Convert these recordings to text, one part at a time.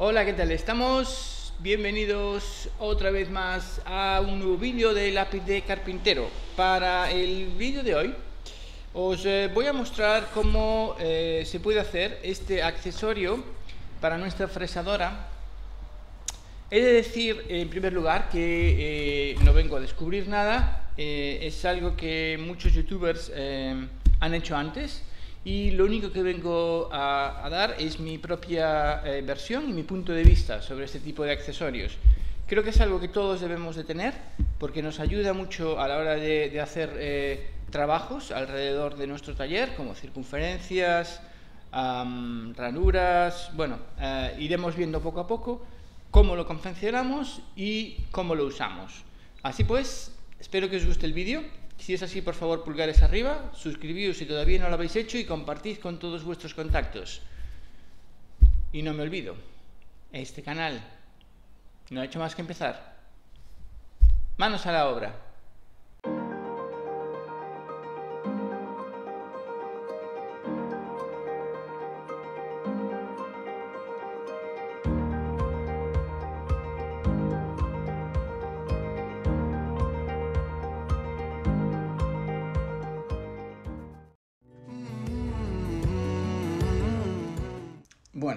Hola, ¿qué tal? Estamos bienvenidos otra vez más a un nuevo vídeo de lápiz de carpintero. Para el vídeo de hoy os eh, voy a mostrar cómo eh, se puede hacer este accesorio para nuestra fresadora. He de decir en primer lugar que eh, no vengo a descubrir nada, es algo que muchos youtubers han hecho antes y lo único que vengo a, dar es mi propia eh, versión y mi punto de vista sobre este tipo de accesorios. Creo que es algo que todos debemos de tener porque nos ayuda mucho a la hora de, hacer eh, trabajos alrededor de nuestro taller, como circunferencias, ranuras, bueno, eh, iremos viendo poco a poco cómo lo confeccionamos y cómo lo usamos. Así pues, espero que os guste el vídeo si es así, por favor, pulgares arriba, suscribíos si todavía no lo habéis hecho y compartid con todos vuestros contactos. Y no me olvido, este canal no ha hecho más que empezar. Manos a la obra.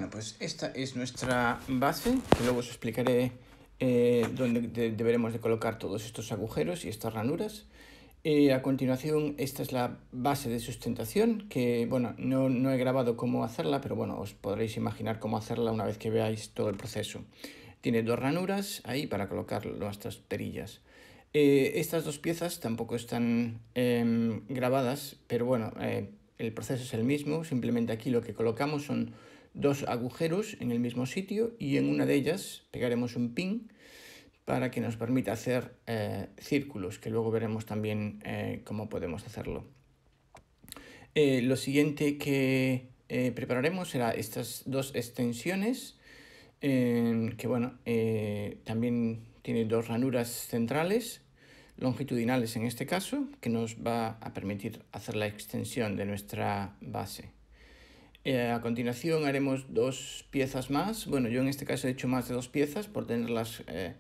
Bueno, pues esta es nuestra base, que luego os explicaré eh, dónde deberemos de colocar todos estos agujeros y estas ranuras. Eh, a continuación, esta es la base de sustentación, que bueno, no, no, he grabado cómo hacerla, pero bueno, os podréis imaginar cómo hacerla una vez que veáis todo el proceso. Tiene dos ranuras ahí para colocar nuestras perillas. Eh, estas dos piezas tampoco están em, grabadas, pero bueno, el proceso es el mismo, simplemente aquí lo que colocamos son dos agujeros en el mismo sitio y en una de ellas pegaremos un pin para que nos permita hacer eh, círculos, que luego veremos también eh, cómo podemos hacerlo. Eh, lo siguiente que prepararemos será estas dos extensiones, que bueno, también tiene dos ranuras centrales, longitudinales en este caso, que nos va a permitir hacer la extensión de nuestra base. Eh, a continuación haremos dos piezas más. Bueno, yo en este caso he hecho más de dos piezas por tenerlas eh,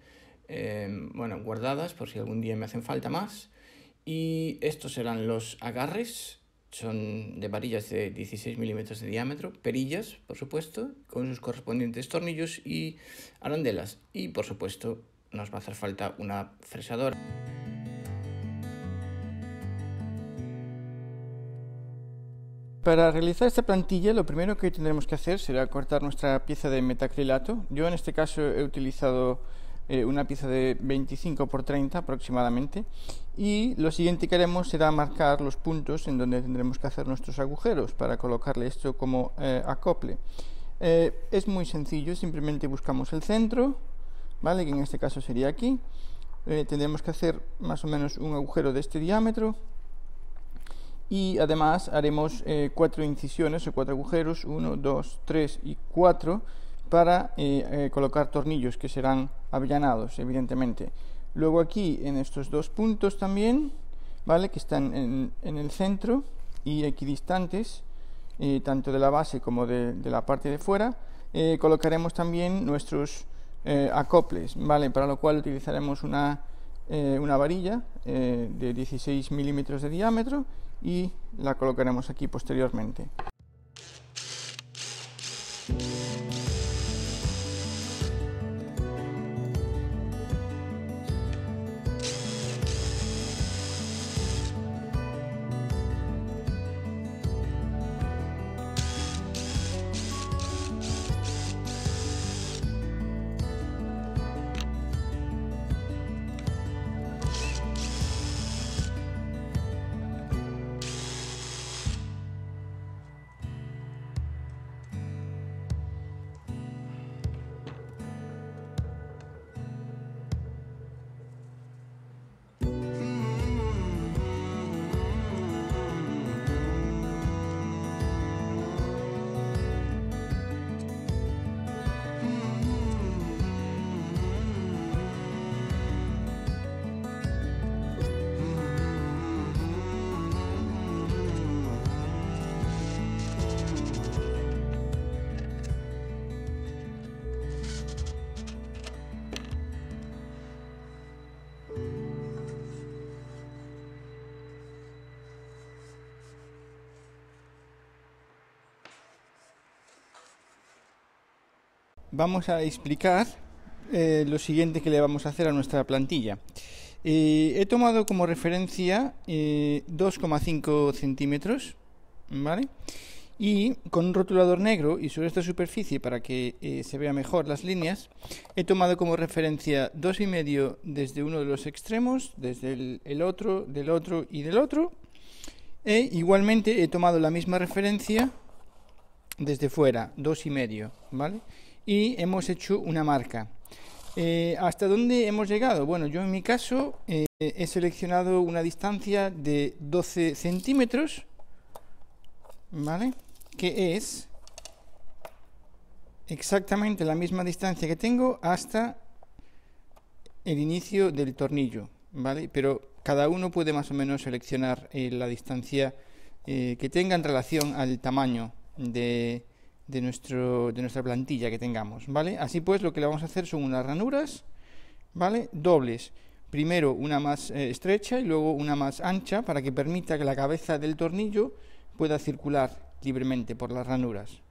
em, bueno, guardadas por si algún día me hacen falta más. Y estos serán los agarres. Son de varillas de 16 milímetros de diámetro, perillas, por supuesto, con sus correspondientes tornillos y arandelas. Y por supuesto nos va a hacer falta una fresadora. Para realizar esta plantilla lo primero que tendremos que hacer será cortar nuestra pieza de metacrilato. Yo en este caso he utilizado eh, una pieza de 25 por 30 aproximadamente y lo siguiente que haremos será marcar los puntos en donde tendremos que hacer nuestros agujeros para colocarle esto como eh, acople. Eh, es muy sencillo, simplemente buscamos el centro, ¿vale? que en este caso sería aquí. tendremos que hacer más o menos un agujero de este diámetro y además haremos eh, cuatro incisiones o cuatro agujeros, 1, 2, 3 y 4 para eh, eh, colocar tornillos que serán avellanados evidentemente. Luego aquí en estos dos puntos también, ¿vale? que están en, en el centro y equidistantes, tanto de la base como de, de la parte de fuera, colocaremos también nuestros acoples, ¿vale? para lo cual utilizaremos una, una varilla de 16 milímetros de diámetro y la colocaremos aquí posteriormente. Vamos a explicar eh, lo siguiente que le vamos a hacer a nuestra plantilla. Eh, he tomado como referencia 2,5 centímetros, ¿vale? Y con un rotulador negro y sobre esta superficie para que se vea mejor las líneas, he tomado como referencia 2,5 desde uno de los extremos, desde el, el otro, del otro y del otro, e igualmente he tomado la misma referencia desde fuera, dos y medio, ¿vale? Y hemos hecho una marca. Eh, ¿Hasta dónde hemos llegado? Bueno, yo en mi caso eh, he seleccionado una distancia de 12 centímetros, ¿vale? Que es exactamente la misma distancia que tengo hasta el inicio del tornillo, ¿vale? Pero cada uno puede más o menos seleccionar eh, la distancia que tenga en relación al tamaño de, de, nuestro, de nuestra plantilla que tengamos, ¿vale? Así pues, lo que le vamos a hacer son unas ranuras, ¿vale? Dobles. Primero una más eh, estrecha y luego una más ancha para que permita que la cabeza del tornillo pueda circular libremente por las ranuras.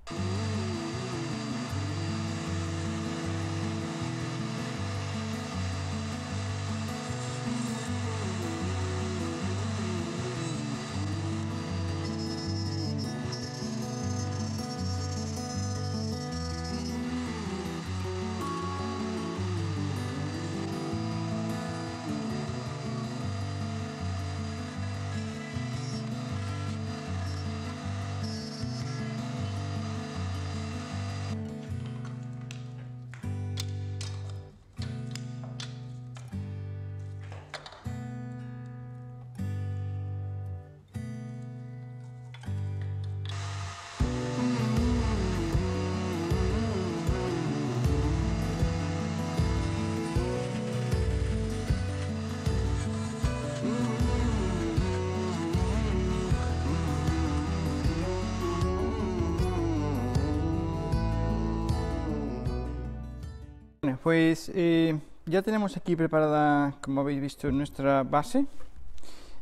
Pues eh, ya tenemos aquí preparada, como habéis visto, nuestra base.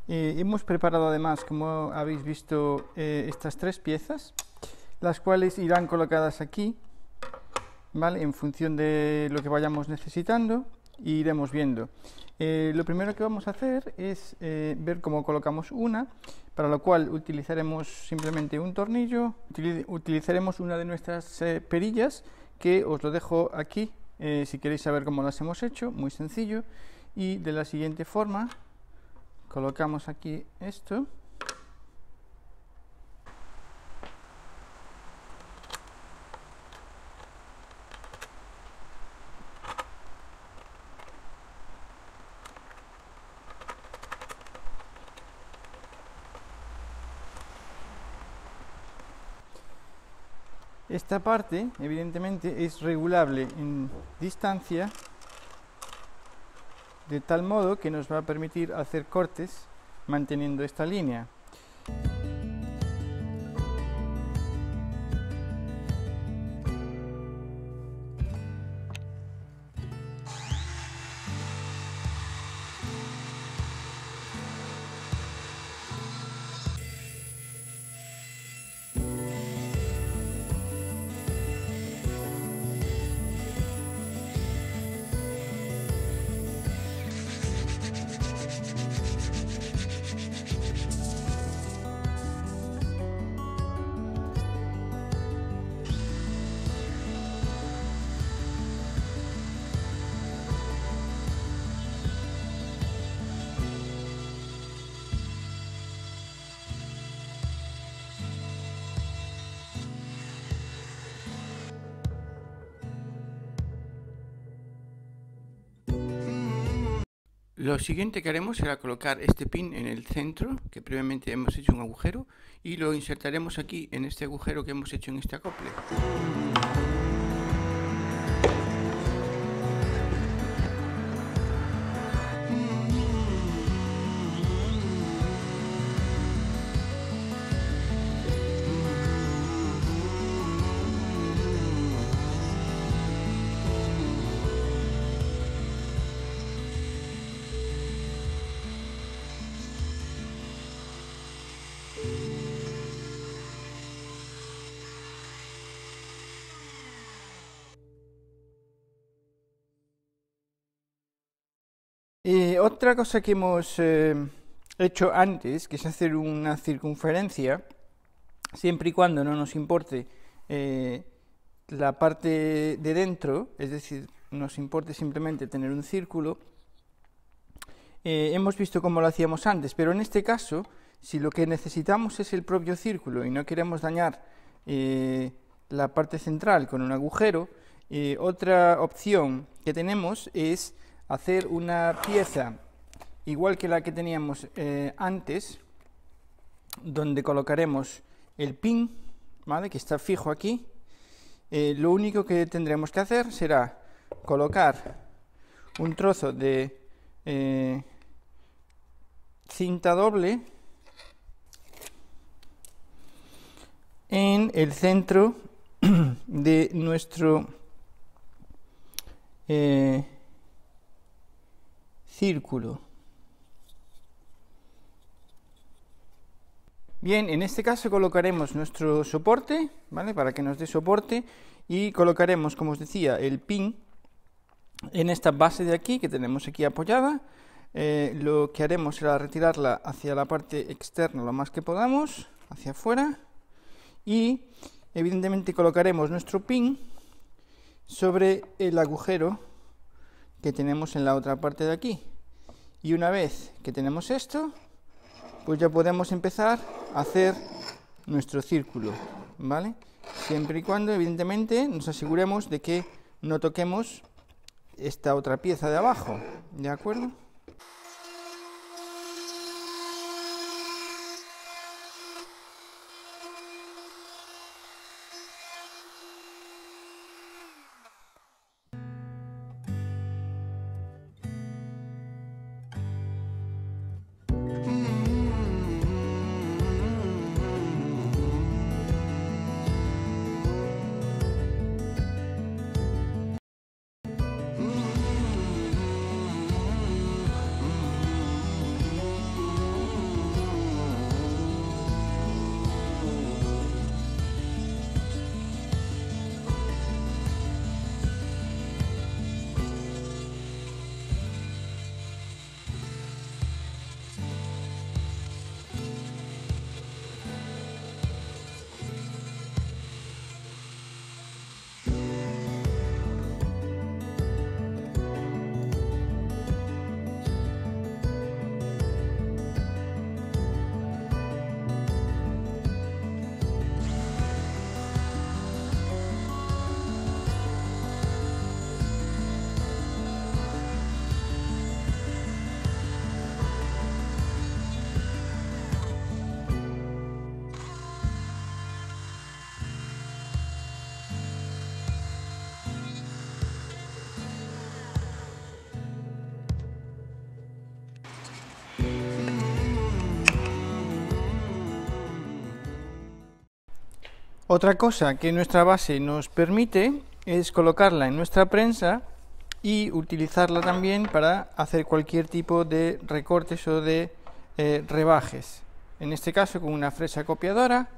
Eh, hemos preparado además, como habéis visto, eh, estas tres piezas, las cuales irán colocadas aquí, ¿vale? En función de lo que vayamos necesitando, y iremos viendo. lo primero que vamos a hacer es ver cómo colocamos una, para lo cual utilizaremos simplemente un tornillo, utilizaremos una de nuestras perillas, que os lo dejo aquí eh, si queréis saber cómo las hemos hecho, muy sencillo. Y de la siguiente forma, colocamos aquí esto. Esta parte, evidentemente, es regulable en distancia de tal modo que nos va a permitir hacer cortes manteniendo esta línea. Lo siguiente que haremos será colocar este pin en el centro, que previamente hemos hecho un agujero, y lo insertaremos aquí en este agujero que hemos hecho en este acople. Eh, otra cosa que hemos eh, hecho antes, que es hacer una circunferencia, siempre y cuando no nos importe eh, la parte de dentro, es decir, nos importe simplemente tener un círculo, hemos visto cómo lo hacíamos antes, pero en este caso, si lo que necesitamos es el propio círculo y no queremos dañar la parte central con un agujero, otra opción que tenemos es hacer una pieza igual que la que teníamos eh, antes, donde colocaremos el pin, ¿vale? que está fijo aquí. Eh, lo único que tendremos que hacer será colocar un trozo de eh, cinta doble en el centro de nuestro círculo. Bien, en este caso colocaremos nuestro soporte, ¿vale? Para que nos dé soporte y colocaremos, como os decía, el pin en esta base de aquí que tenemos aquí apoyada. Eh, lo que haremos será retirarla hacia la parte externa lo más que podamos, hacia afuera y evidentemente colocaremos nuestro pin sobre el agujero que tenemos en la otra parte de aquí. Y una vez que tenemos esto, pues ya podemos empezar a hacer nuestro círculo, ¿vale? Siempre y cuando, evidentemente, nos aseguremos de que no toquemos esta otra pieza de abajo, ¿de acuerdo? Otra cosa que nuestra base nos permite es colocarla en nuestra prensa y utilizarla también para hacer cualquier tipo de recortes o de eh, rebajes. En este caso con una fresa copiadora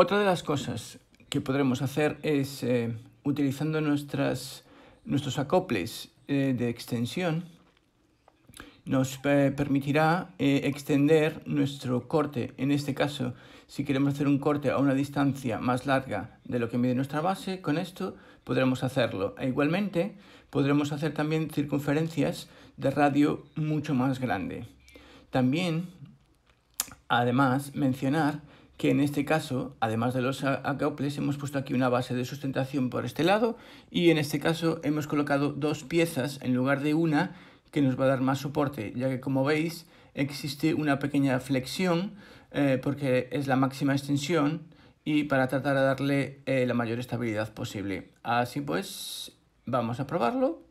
Otra de las cosas que podremos hacer es, eh, utilizando nuestros acoples eh, de extensión, nos permitirá eh, extender nuestro corte. En este caso, si queremos hacer un corte a una distancia más larga de lo que mide nuestra base, con esto podremos hacerlo. E igualmente, podremos hacer también circunferencias de radio mucho más grande. También, además, mencionar que en este caso, además de los acoples, hemos puesto aquí una base de sustentación por este lado y en este caso hemos colocado dos piezas en lugar de una que nos va a dar más soporte, ya que como veis existe una pequeña flexión eh, porque es la máxima extensión y para tratar de darle eh, la mayor estabilidad posible. Así pues, vamos a probarlo.